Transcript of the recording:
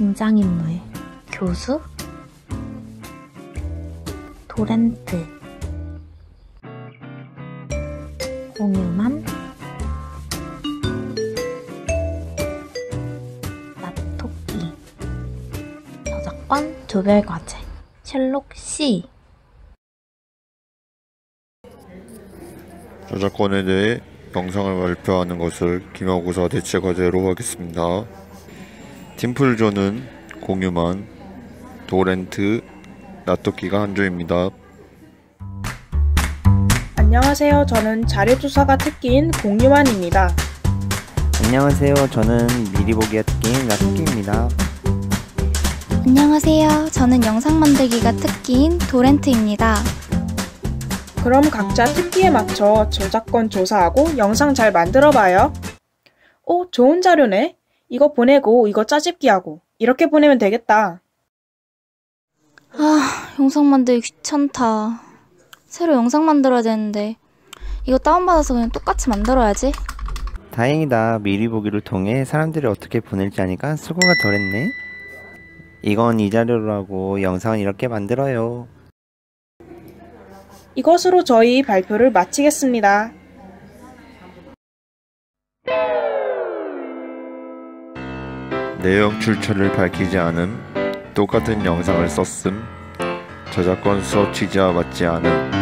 등장인물 교수 도렌트 공유만 나토끼 저작권 조별과제 셜록 C 저작권에 대해 영상을 발표하는 것을 기말고사 대체 과제로 하겠습니다. 팀플존은 공유만, 도렌트, 나토끼가 한 조입니다. 안녕하세요. 저는 자료조사가 특기인 공유만입니다. 안녕하세요. 저는 미리 보기가 특기인 라스키입니다. 안녕하세요. 저는 영상 만들기가 특기인 도렌트입니다. 그럼 각자 특기에 맞춰 저작권 조사하고 영상 잘 만들어봐요. 오, 좋은 자료네. 이거 보내고 이거 짜집기 하고 이렇게 보내면 되겠다. 아, 영상 만들기 귀찮다. 새로 영상 만들어야 되는데 이거 다운받아서 그냥 똑같이 만들어야지. 다행이다. 미리 보기를 통해 사람들이 어떻게 보낼지 아니까 수고가 덜했네. 이건 이 자료로 하고 영상은 이렇게 만들어요. 이것으로 저희 발표를 마치겠습니다. 내용 출처를 밝히지 않음, 똑같은 영상을 썼음, 저작권 수업 취지와 맞지 않음,